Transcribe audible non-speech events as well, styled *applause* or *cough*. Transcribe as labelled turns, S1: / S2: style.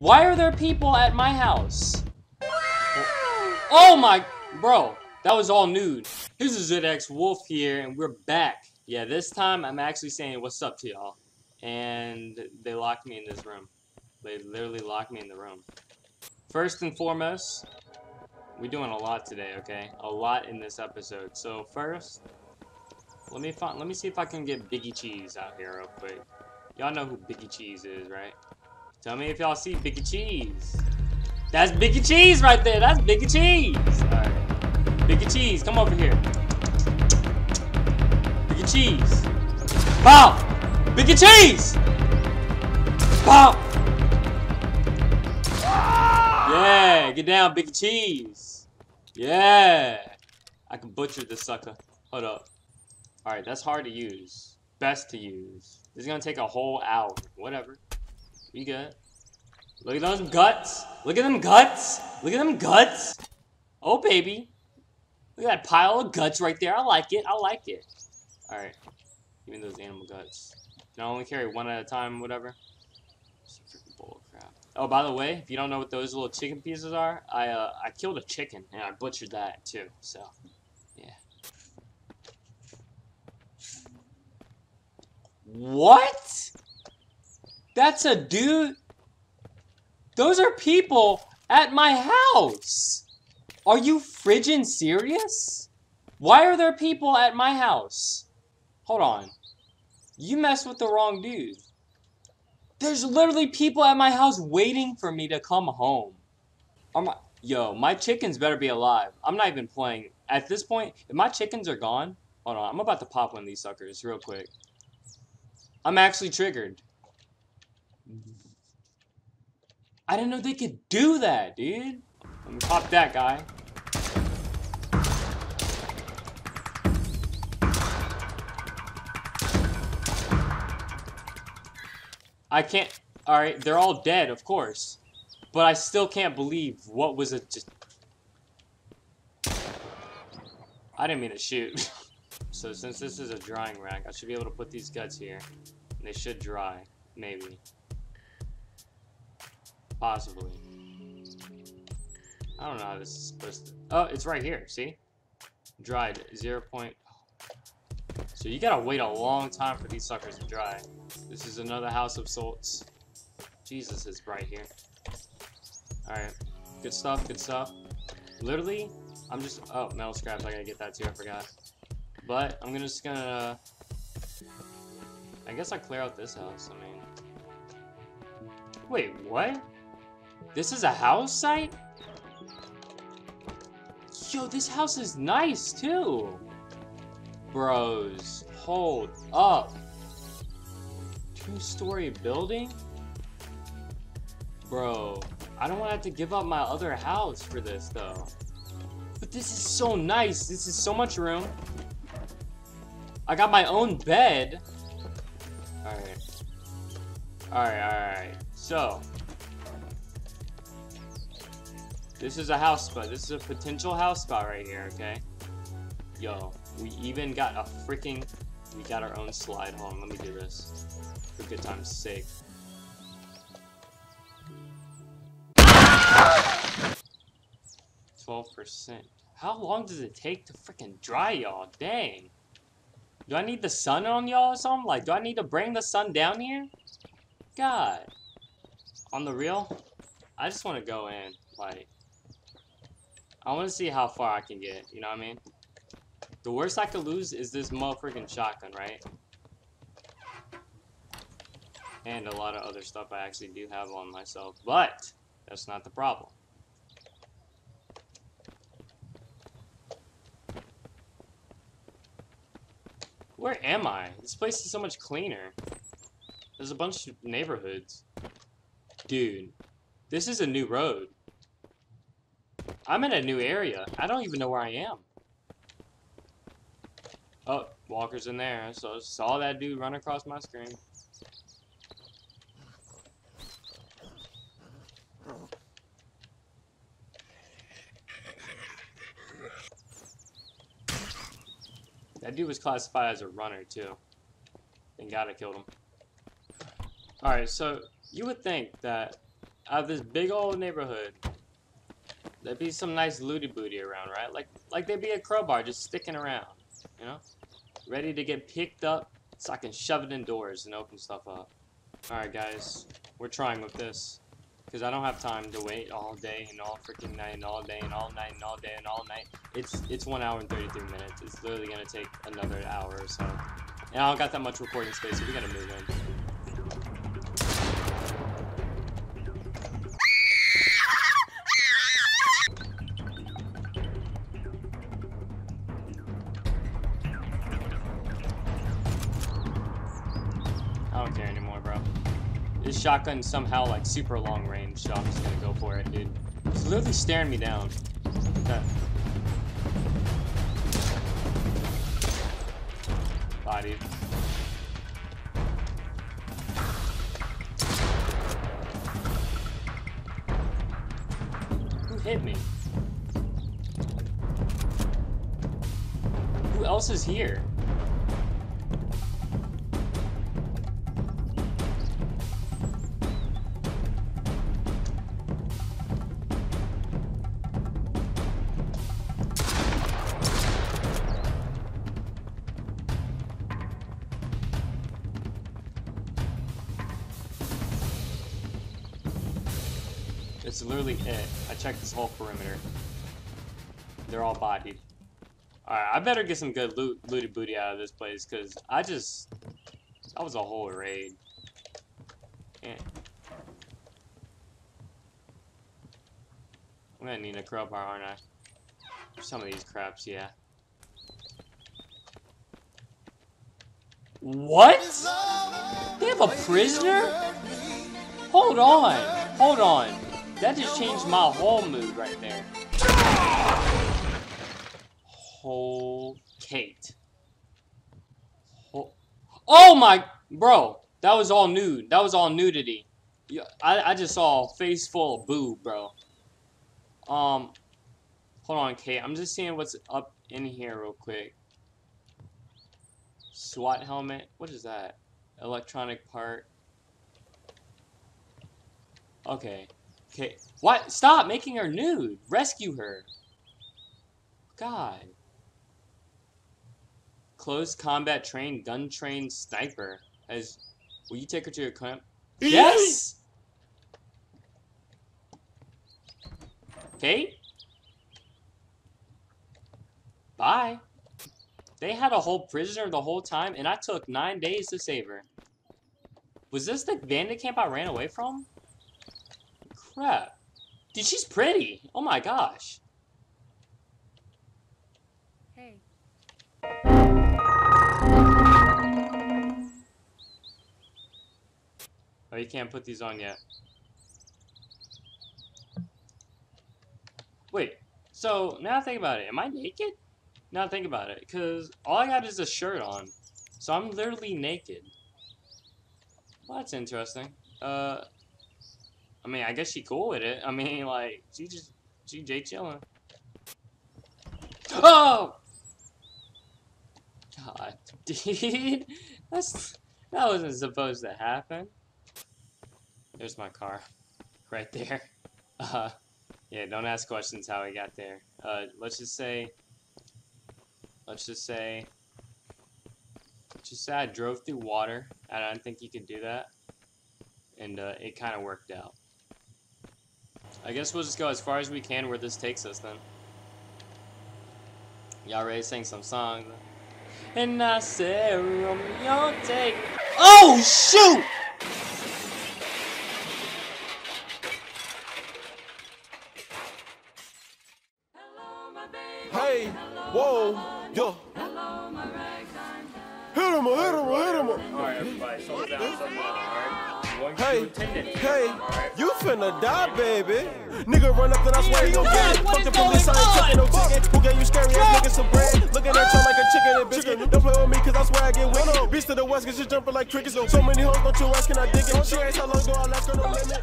S1: Why are there people at my house? Oh my, bro, that was all nude. This is ZX Wolf here, and we're back. Yeah, this time I'm actually saying what's up to y'all. And they locked me in this room. They literally locked me in the room. First and foremost, we're doing a lot today, okay? A lot in this episode. So first, let me find, let me see if I can get Biggie Cheese out here real quick. Y'all know who Biggie Cheese is, right? Tell me if y'all see Biggie Cheese. That's Biggie Cheese right there. That's Biggie Cheese. Alright. Biggie Cheese, come over here. Biggie Cheese. Pop! Biggie Cheese! Pop! Yeah, get down, Biggie Cheese. Yeah. I can butcher this sucker. Hold up. Alright, that's hard to use. Best to use. This is gonna take a whole hour. Whatever. We good. Look at those guts. Look at them guts. Look at them guts. Oh, baby. Look at that pile of guts right there. I like it. I like it. Alright. Even those animal guts. Can I only carry one at a time, whatever? Oh, by the way, if you don't know what those little chicken pieces are, I uh, I killed a chicken and I butchered that too. So, yeah. What? That's a dude. Those are people at my house. Are you friggin' serious? Why are there people at my house? Hold on. You messed with the wrong dude. There's literally people at my house waiting for me to come home. Yo, my chickens better be alive. I'm not even playing. At this point, if my chickens are gone, hold on, I'm about to pop one of these suckers real quick. I'm actually triggered. I didn't know they could do that, dude. Let me pop that guy. I can't... Alright, they're all dead, of course. But I still can't believe what was it just... I didn't mean to shoot. *laughs* so since this is a drying rack, I should be able to put these guts here. They should dry. Maybe. Possibly. I don't know how this is supposed to... Oh, it's right here, see? Dried, 0 point... So you gotta wait a long time for these suckers to dry. This is another house of salts. Jesus is bright here. Alright. Good stuff, good stuff. Literally, I'm just... Oh, metal scraps, I gotta get that too, I forgot. But, I'm gonna just gonna... I guess I clear out this house, I mean... Wait, what? This is a house site? Yo, this house is nice, too. Bros, hold up. Two-story building? Bro, I don't want to have to give up my other house for this, though. But this is so nice. This is so much room. I got my own bed. Alright. Alright, alright. So, this is a house spot. This is a potential house spot right here, okay? Yo, we even got a freaking... We got our own slide home. Let me do this. For good time's sake. Twelve percent. How long does it take to freaking dry y'all? Dang. Do I need the sun on y'all or something? Like, do I need to bring the sun down here? God. On the real, I just want to go in. Like, I want to see how far I can get, you know what I mean? The worst I could lose is this motherfucking shotgun, right? And a lot of other stuff I actually do have on myself, but that's not the problem. Where am I? This place is so much cleaner. There's a bunch of neighborhoods. Dude, this is a new road. I'm in a new area. I don't even know where I am. Oh, Walker's in there. So I saw that dude run across my screen. That dude was classified as a runner, too. And I killed him. Alright, so you would think that out of this big old neighborhood, there'd be some nice looty booty around, right? Like like there'd be a crowbar just sticking around, you know? Ready to get picked up so I can shove it indoors and open stuff up. Alright guys, we're trying with this. Because I don't have time to wait all day and all freaking night and all day and all night and all day and all night. It's it's 1 hour and 33 minutes. It's literally going to take another hour or so. And I don't got that much recording space, so we got to move in. Shotgun somehow like super long range, so I'm just gonna go for it, dude. It's literally staring me down. Okay. Body. Who hit me? Who else is here? It's literally it. I checked this whole perimeter. They're all bodied. Alright, I better get some good loot, looty booty out of this place, because I just... That was a whole raid. Yeah. I'm gonna need a crowbar, aren't I? Some of these craps, yeah. What? They have a prisoner? Hold on. Hold on. That just changed my whole mood right there. Whole Kate. Whole oh my, bro, that was all nude. That was all nudity. I, I just saw a face full of boob, bro. Um, hold on, Kate. I'm just seeing what's up in here real quick. SWAT helmet. What is that? Electronic part. Okay. Okay. What? Stop making her nude. Rescue her. God. Close combat trained, gun trained sniper. As will you take her to your camp? Yes. Okay. Bye. They had a whole prisoner the whole time, and I took nine days to save her. Was this the bandit camp I ran away from? Crap. Dude, she's pretty. Oh my gosh.
S2: Hey.
S1: Oh, you can't put these on yet. Wait, so now think about it. Am I naked? Now think about it, because all I got is a shirt on. So I'm literally naked. Well, that's interesting. Uh, I mean, I guess she cool with it. I mean, *laughs* like, she just, she J chilling. Oh! God, *laughs* dude. That's, that wasn't supposed to happen. There's my car. *laughs* Right there. Uh, yeah, don't ask questions how I got there. Uh, let's just say, let's just say, just say I drove through water. I don't think you could do that. And uh, it kind of worked out. I guess we'll just go as far as we can where this takes us then. Y'all ready to sing some songs? And I said, Romeo, take. Oh, shoot!
S3: Hey, whoa, yo. Hit him, hit him, hit him.
S1: Alright, everybody, slow down, slow down, alright? One,
S3: Hey, hey, you finna die, baby. Nigga run up, then I swear you gon' get it. Fuck
S1: is
S3: the police, I
S1: going
S3: ain't taking no
S1: on?
S3: ticket. Who gave you scary ass niggas some bread? Looking at you like a chicken and biscuit. Don't play with me, cause I swear I get wicked. Beast to the west, cause you jumping like crickets. So many hoes, don't you ask, can I dig it? She asked how long do I last, girl, no limit.